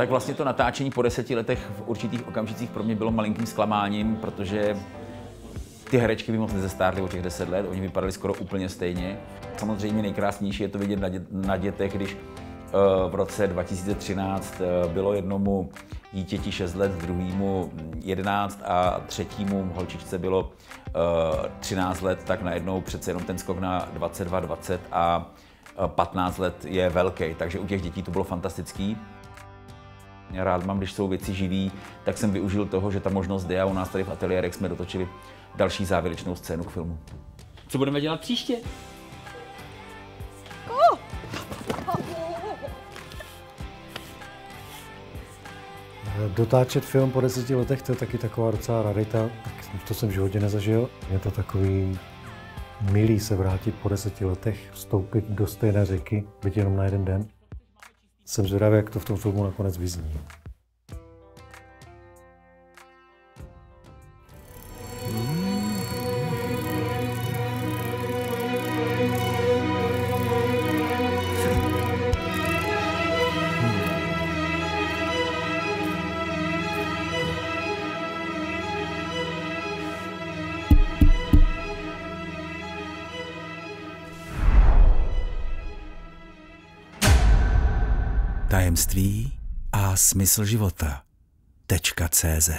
tak vlastně to natáčení po deseti letech v určitých okamžicích pro mě bylo malinkým zklamáním, protože ty herečky by moc nezestárly o těch deset let, oni vypadali skoro úplně stejně. Samozřejmě nejkrásnější je to vidět na, dě- na dětech, když v roce 2013 uh, bylo jednomu dítěti 6 let, druhému 11 a třetímu holčičce bylo uh, 13 let, tak najednou přece jenom ten skok na 22, 20 a 15 let je velký, takže u těch dětí to bylo fantastický. Já rád mám, když jsou věci živý, tak jsem využil toho, že ta možnost jde a u nás tady v ateliérech jsme dotočili další závěrečnou scénu k filmu. Co budeme dělat příště? Dotáčet film po deseti letech, to je taky taková docela rarita, tak to jsem v životě nezažil. Je to takový milý se vrátit po deseti letech, vstoupit do stejné řeky, byť jenom na jeden den. Jsem zvědavý, jak to v tom filmu nakonec vyzní. Tajemství a smysl života. CZ